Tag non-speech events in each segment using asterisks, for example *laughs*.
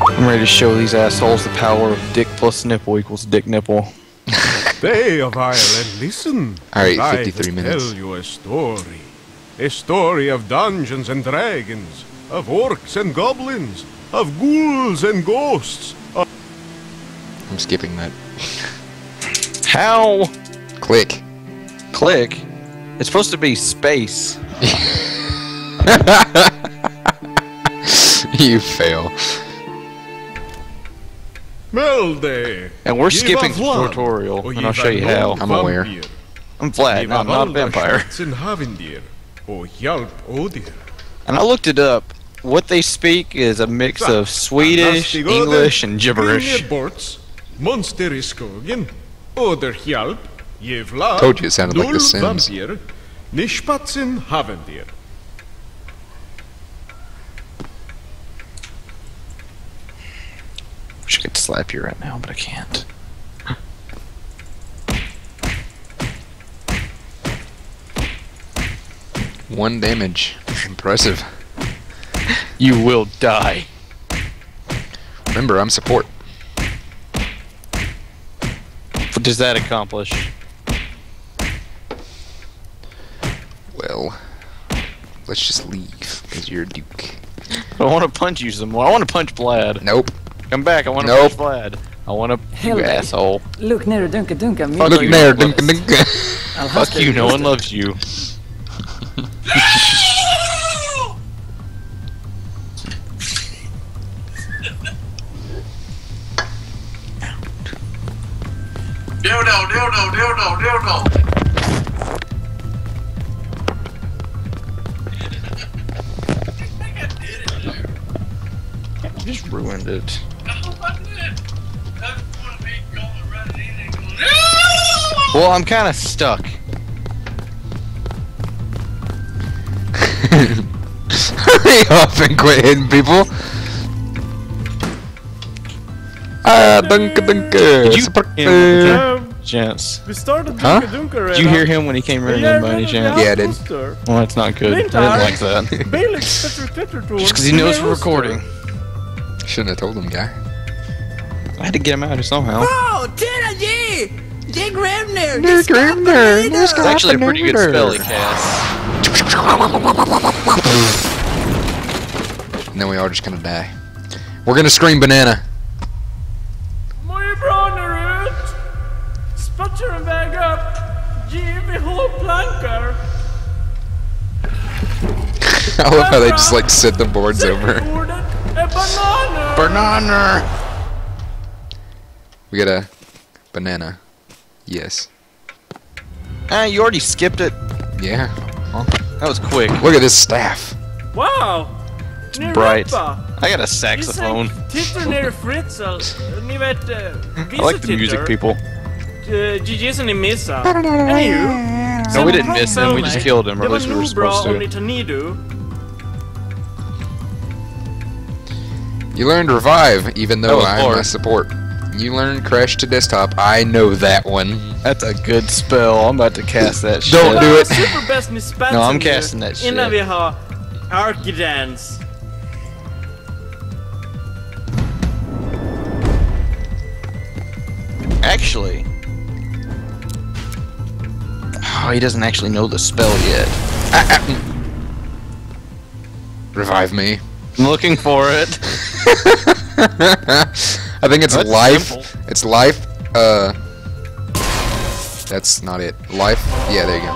I'm ready to show these assholes the power of dick plus nipple equals dick nipple. Stay a while and listen. All right, as I 53 will minutes. Tell you a story. A story of dungeons and dragons, of orcs and goblins, of ghouls and ghosts. Of I'm skipping that. *laughs* How? Click. Click. It's supposed to be space. *laughs* you fail. Melde. And we're skipping the tutorial, and I'll show you how. I'm aware. I'm Vlad, Give not, a vampire. shots or Hjalp Odir. And I looked it up. What they speak is a mix of Swedish, English, and gibberish. Ingeborgs, Monster i skogen, Oder Hjalp, Jevla, Told you it sounded like The Sims. Wish I could slap you right now, but I can't. One damage. Impressive. You will die. Remember, I'm support. What does that accomplish? Well, let's just leave, because you're a duke. I want to punch you some more. I want to punch Vlad. Nope. Come back. I want to Nope. punch Vlad. I want to. Hell, You mate. asshole. Look ner dunka dunka Fuck Look you. there, Look. dunk dunk. I'll Fuck hustle you. No one mister. loves you. Dildo, dildo, dildo, dildo. Just ruined it. Well, I'm kind of stuck. *laughs* Hurry up and quit hitting people. Ah, dunka dunka. Did you Support. Um, Chance. we started Huh? Dunka Dunka right Did you now. hear him when he came running Yeah, in by any right, chance? Yeah, I did. Well, that's not good. I didn't like that. Baelix Twitter Twitter tour. Just because he knows we're recording. Shouldn't have told him, guy. I had to get him out of here somehow. Oh, Tina G! Dick Rimner! Dick Rimner, It's actually a pretty good spell he casts. And then we are just gonna die. We're gonna scream banana. Moje bra nu ut! Spattar en väg upp! GVH plankar! *laughs* I love how they just like set the boards over. Ordet! Banana! We got a banana. Yes. Ah, you already skipped it. Yeah. That was quick. Look at this staff. Wow! Ni bright. I got a saxophone. sang Tittar ner i Fritzl. Ni vet, uh, I like the music, people. Uh, GG som ni missar. Eller hur? No, we didn't miss him. We just killed him, or at least we were nog bra supposed om ni to. tar Nidu. You learned revive, even though was I'm hard. a support. You learned crash to desktop. I know that one. That's a good spell. I'm about to cast that shit. Don't do it. Superbäst med spatsen No, I'm casting that shit. Innan vi har Archidance. Actually. Oh, he doesn't actually know the spell yet. Ah, ah. Revive me. I'm looking for it. *laughs* I think it's That's life. simple. It's life. Uh. That's not it. Life. Yeah, there you go.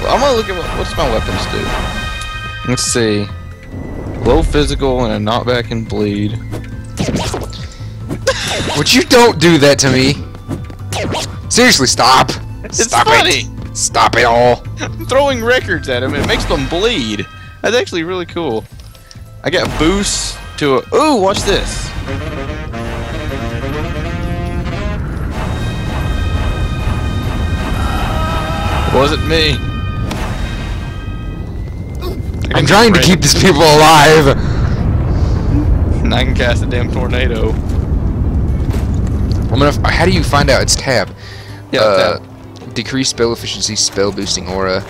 Well, I'm gonna look at what, what's my weapons do. Let's see. Low physical and a knockback and bleed. *laughs* Would you don't do that to me? Seriously, stop. It's stop funny. it. Stop it all. I'm *laughs* throwing records at him. It makes them bleed. That's actually really cool. I got boosts to a. Ooh, watch this. Wasn't me. I'm trying to keep these people alive. And I can cast a damn tornado. I'm gonna. How do you find out it's tab? Yeah, uh, tab. Decrease spell efficiency, spell boosting aura.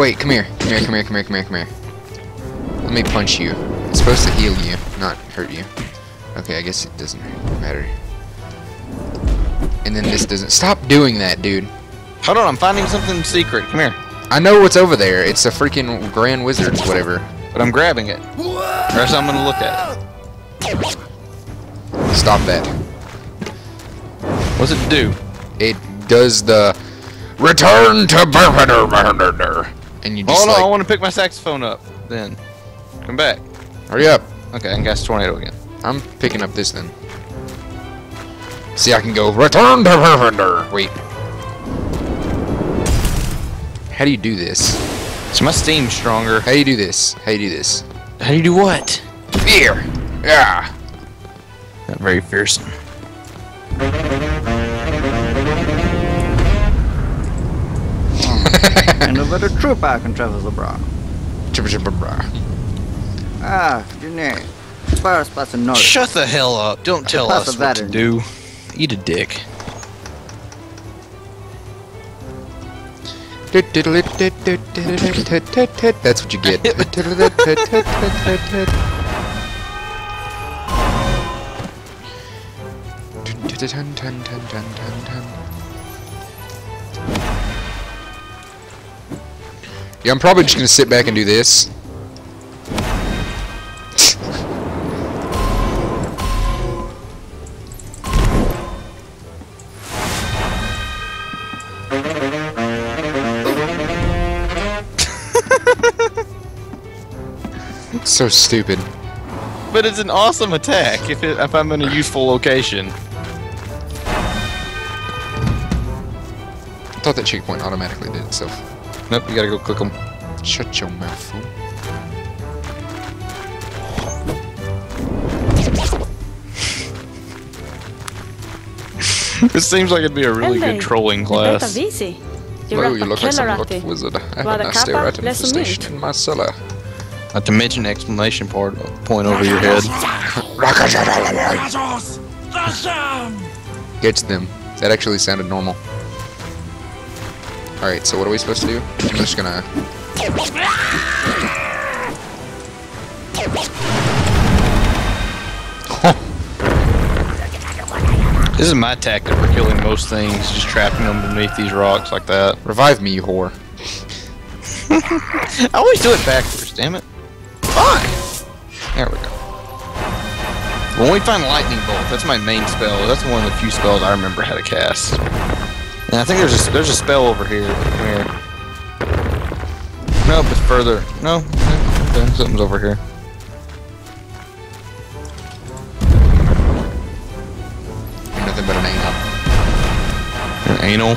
Wait, come here. Come here, come here, come here, come here, come here. Let me punch you. It's supposed to heal you, not hurt you. Okay, I guess it doesn't matter. And then this doesn't... Stop doing that, dude. Hold on, I'm finding something secret. Come here. I know what's over there. It's a freaking Grand Wizard, whatever. But I'm grabbing it. Or else I'm gonna look at it. Stop that. What's it do? It does the... Return to Burner And you oh, just Hold on, I want to pick my saxophone up. Then, come back. Hurry up. Okay, and gas tornado again. I'm picking up this then. See, I can go return to Burner. Wait. How do you do this? So my steam stronger. How do you do this? How do you do this? How do you do what? Fear. Yeah. Not very fearsome. *laughs* and over the troop I can travel the bra. Chibba chibba bra. Ah, Janae. Spire spots and notice. Shut the hell up. Don't tell us what that to do. Eat a dick. That's what you get. *laughs* *laughs* Yeah, I'm probably just gonna sit back and do this. *laughs* so stupid. But it's an awesome attack if, it, if I'm in a useful location. I thought that checkpoint automatically did itself. Nope, you gotta go click them. Shut your mouth, fool. *laughs* It seems like it'd be a really Eller, good trolling class. busy. Du Hello, you rappar look like some Kellerati. wizard. I have Vad a är nasty kappa? rat Läs om infestation in my cellar. Not to mention exclamation part point over your head. *laughs* Gets them. That actually sounded normal. Alright, so what are we supposed to do? I'm just gonna... *laughs* This is my tactic for killing most things, just trapping them beneath these rocks like that. Revive me, you whore. *laughs* I always do it backwards, damn it. Fuck! There we go. When we find Lightning Bolt, that's my main spell. That's one of the few spells I remember how to cast. And I think there's a, there's a spell over here. Come here. Nope, it's further. No, okay, something's over here. Nothing but an anal. An anal.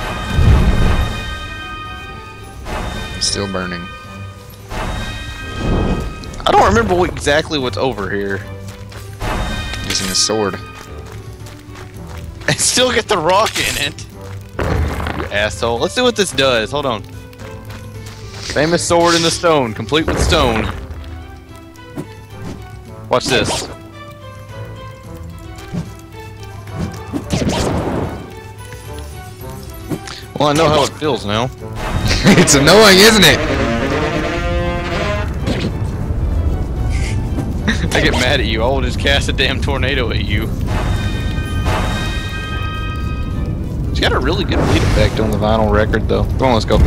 Still burning. I don't remember what, exactly what's over here. Using a sword. *laughs* I still get the rock in it. Asshole. Let's see what this does. Hold on. Famous sword in the stone, complete with stone. Watch this. Well, I know how it feels now. *laughs* it's annoying, isn't it? *laughs* I get mad at you. I will just cast a damn tornado at you. Got a really good bleed effect on the vinyl record, though. Come on, let's go.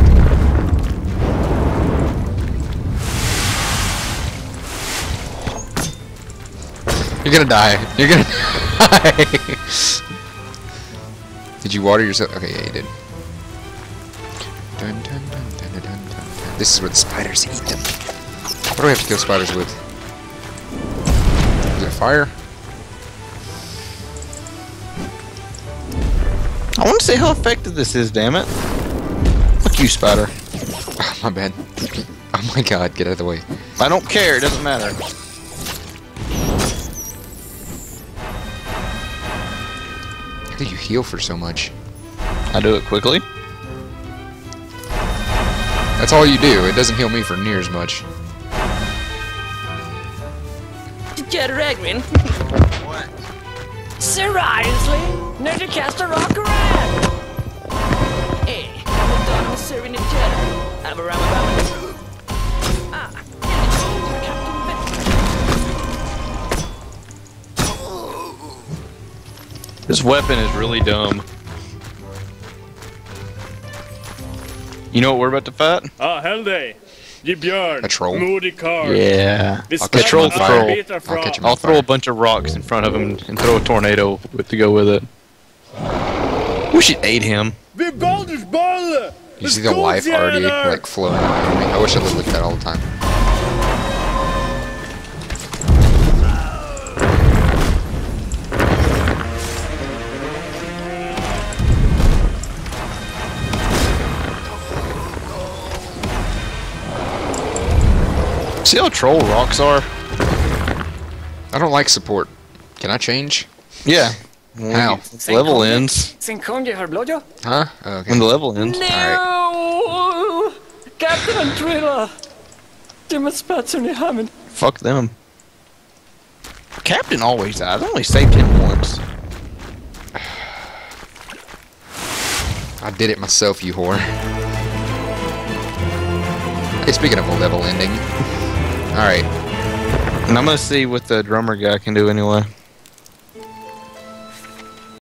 You're gonna die. You're gonna *laughs* die. did you water yourself? Okay, yeah, you did. Dun, dun, dun. This is where the spiders eat them. What do we have to kill spiders with? Is it fire? Want to see how effective this is, damn it. Fuck you, spider. Oh, my bad. Oh my god, get out of the way. I don't care, it doesn't matter. How do you heal for so much? I do it quickly. That's all you do. It doesn't heal me for near as much. Get Regrin. Seriously? a rock around! Hey, I'm a Donald Serenity Jedi. I'm a Ramabama. Ah, This weapon is really dumb. You know what we're about to fight? Ah, uh, hell day. A troll? Modig karl. Yeah. I'll ska catch you on ta fire. arbetar I'll catch him I'll throw fire. a bunch of rocks in front of him and throw a tornado with to go with it. We should ate him. You see the life already like flowing around me. I wish I lived like that all the time. See how troll rocks are? I don't like support. Can I change? Yeah. When How? level ends. Synkonje har blodjo? Huh? Oh, okay. When the level ends. No! Captain Trilla! Du med spetsen i hammen. Fuck them. Captain always dies. I only saved him once. I did it myself, you whore. Hey, speaking of a level ending. Alright. And I'm gonna see what the drummer guy can do anyway.